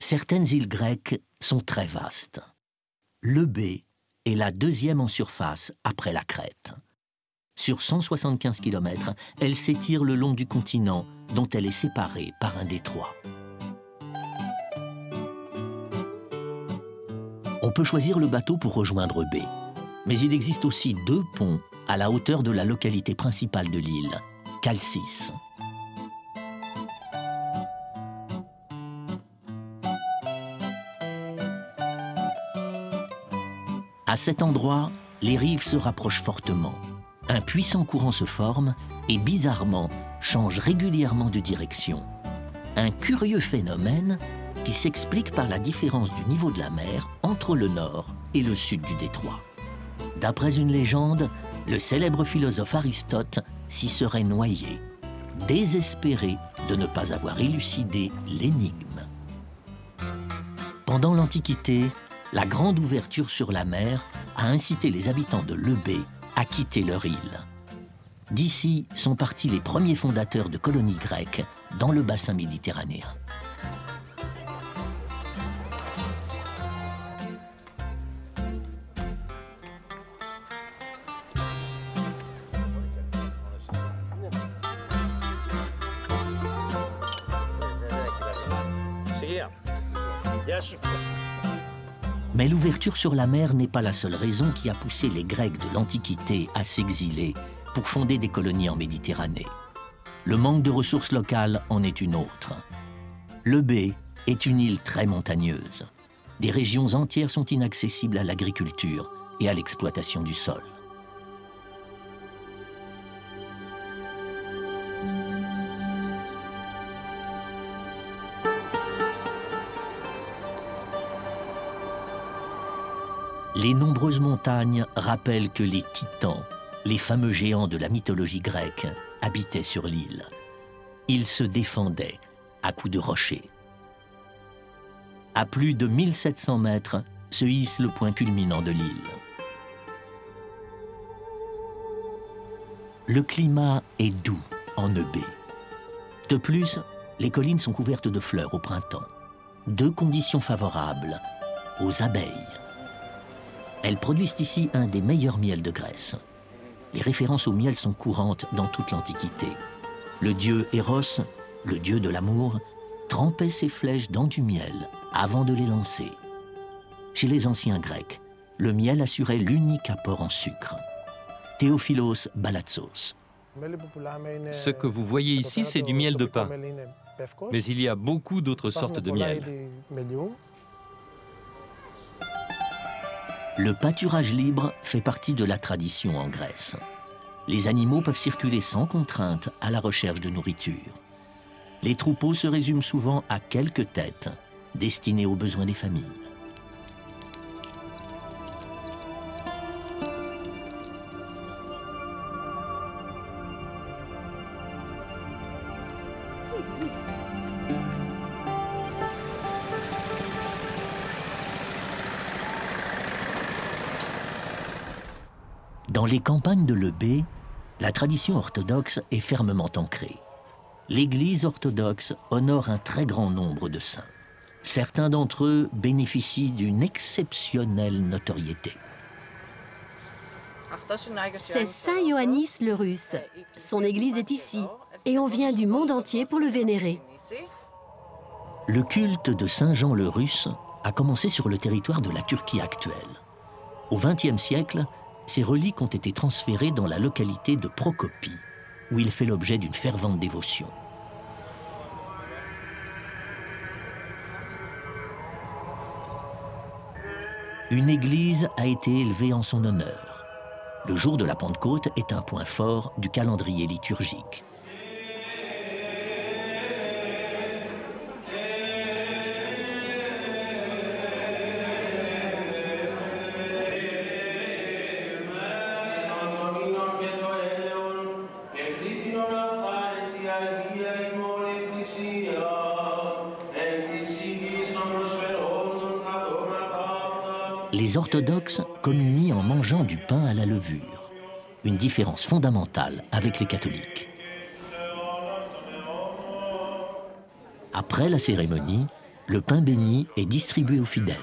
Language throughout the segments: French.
Certaines îles grecques sont très vastes. Le B est la deuxième en surface après la Crète. Sur 175 km, elle s'étire le long du continent dont elle est séparée par un détroit. On peut choisir le bateau pour rejoindre B, mais il existe aussi deux ponts à la hauteur de la localité principale de l'île, Calcis. À cet endroit, les rives se rapprochent fortement. Un puissant courant se forme et bizarrement change régulièrement de direction. Un curieux phénomène qui s'explique par la différence du niveau de la mer entre le nord et le sud du détroit. D'après une légende, le célèbre philosophe Aristote s'y serait noyé, désespéré de ne pas avoir élucidé l'énigme. Pendant l'Antiquité, la grande ouverture sur la mer a incité les habitants de Lebé à quitter leur île. D'ici sont partis les premiers fondateurs de colonies grecques dans le bassin méditerranéen. Mais l'ouverture sur la mer n'est pas la seule raison qui a poussé les Grecs de l'Antiquité à s'exiler pour fonder des colonies en Méditerranée. Le manque de ressources locales en est une autre. Le B est une île très montagneuse. Des régions entières sont inaccessibles à l'agriculture et à l'exploitation du sol. Les nombreuses montagnes rappellent que les titans, les fameux géants de la mythologie grecque, habitaient sur l'île. Ils se défendaient à coups de rochers. À plus de 1700 mètres se hisse le point culminant de l'île. Le climat est doux en Eubée. De plus, les collines sont couvertes de fleurs au printemps. Deux conditions favorables aux abeilles. Elles produisent ici un des meilleurs miels de Grèce. Les références au miel sont courantes dans toute l'Antiquité. Le dieu Eros, le dieu de l'amour, trempait ses flèches dans du miel avant de les lancer. Chez les anciens Grecs, le miel assurait l'unique apport en sucre. Théophilos Balatsos. Ce que vous voyez ici, c'est du miel de pain. Mais il y a beaucoup d'autres sortes de miel. Le pâturage libre fait partie de la tradition en Grèce. Les animaux peuvent circuler sans contrainte à la recherche de nourriture. Les troupeaux se résument souvent à quelques têtes, destinées aux besoins des familles. Dans les campagnes de Lebé, la tradition orthodoxe est fermement ancrée. L'Église orthodoxe honore un très grand nombre de saints. Certains d'entre eux bénéficient d'une exceptionnelle notoriété. C'est Saint Ioannis le Russe. Son église est ici et on vient du monde entier pour le vénérer. Le culte de Saint Jean le Russe a commencé sur le territoire de la Turquie actuelle. Au XXe siècle, ses reliques ont été transférées dans la localité de Procopie, où il fait l'objet d'une fervente dévotion. Une église a été élevée en son honneur. Le jour de la Pentecôte est un point fort du calendrier liturgique. Les orthodoxes communient en mangeant du pain à la levure, une différence fondamentale avec les catholiques. Après la cérémonie, le pain béni est distribué aux fidèles.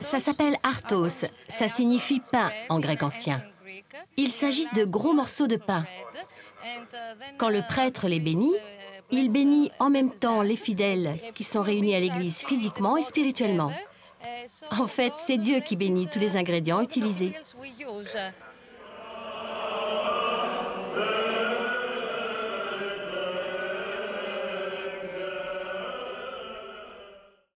Ça s'appelle artos, ça signifie pain en grec ancien. Il s'agit de gros morceaux de pain. Quand le prêtre les bénit, il bénit en même temps les fidèles qui sont réunis à l'Église physiquement et spirituellement. En fait, c'est Dieu qui bénit tous les ingrédients utilisés.